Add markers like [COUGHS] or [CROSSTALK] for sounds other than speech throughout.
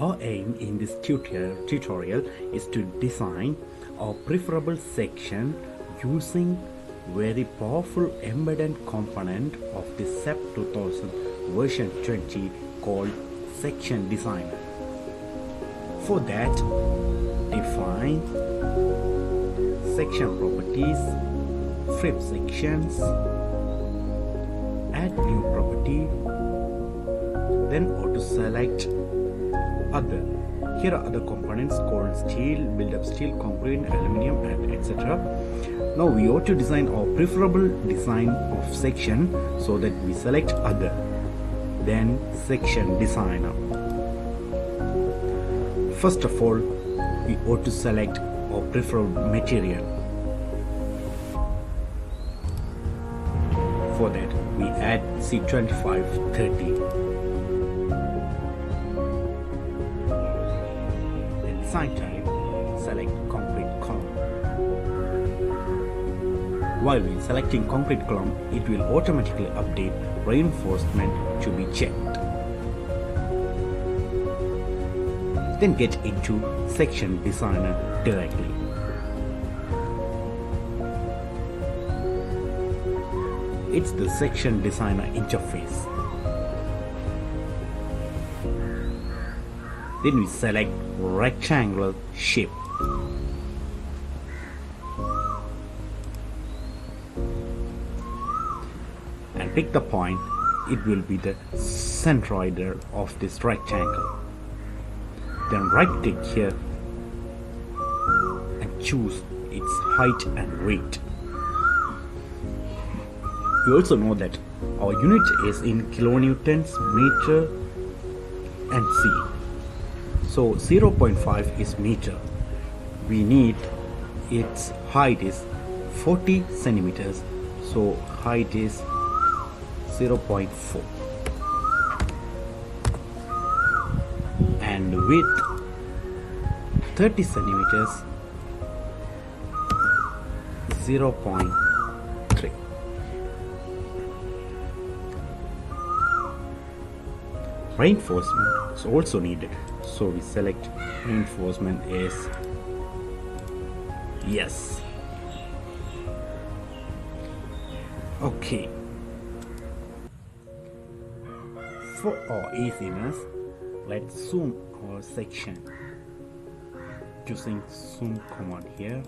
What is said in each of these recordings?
Our aim in this tutorial, is to design a preferable section using very powerful embedded component of the SAP 2000 version 20 called Section Designer. For that, define section properties, flip sections, add new property, then auto select other. Here are other components called steel, build-up steel, concrete, aluminium, and etc. Now we ought to design our preferable design of section so that we select other, then section designer. First of all, we ought to select our preferable material. For that, we add C2530. Design type, select concrete column. While we selecting concrete column, it will automatically update reinforcement to be checked. Then get into section designer directly. It's the section designer interface. Then we select rectangular shape. And pick the point, it will be the centroid of this rectangle. Then right click here and choose its height and weight. You also know that our unit is in kilonewtons, meter and C. So 0.5 is meter. We need its height is 40 centimeters. So height is 0.4 and width 30 centimeters 0.3 reinforcement is also needed so we select reinforcement is yes. Okay. For our easiness let's zoom our section. Using zoom command here.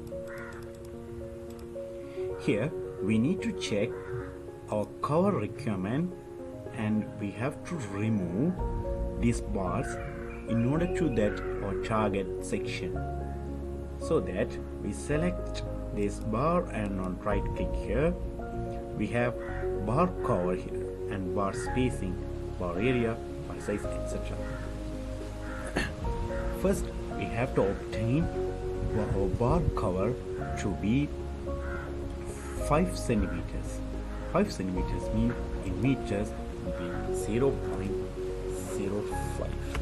Here we need to check our cover requirement and we have to remove these bars in order to that our target section. So that we select this bar and on right click here we have bar cover here and bar spacing bar area bar size etc [COUGHS] first we have to obtain our bar cover to be 5 centimeters. 5 centimeters mean in meters will be 0.05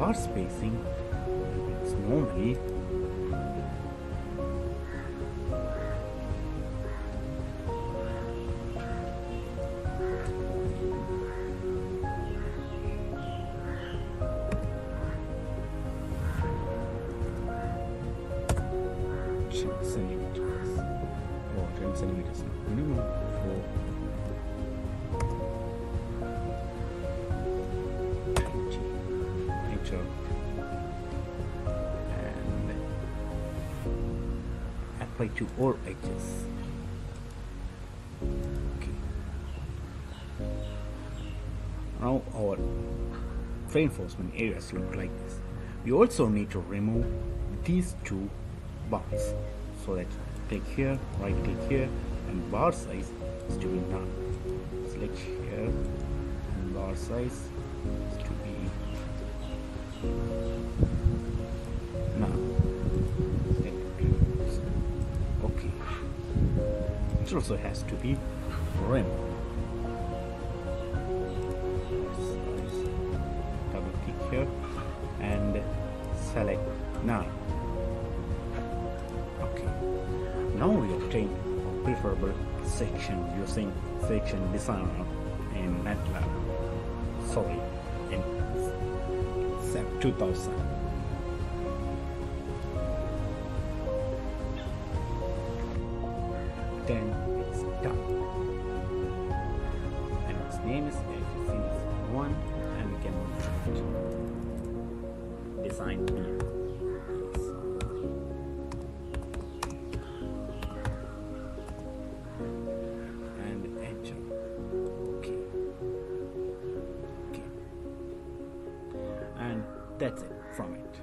bar spacing. Is normally centimeters. Or 10 centimeters. Minimum for apply to all edges okay. Now our reinforcement areas look like this. We also need to remove these two bars so that click here right click here and bar size is to be none select here and bar size is to be it also has to be rim double click here and select now. okay now we obtain a preferable section using section designer in MATLAB. Sorry, in SAP 2000. Then it's done. And its name is Series 1 and we can move it. Design. And that's it from it.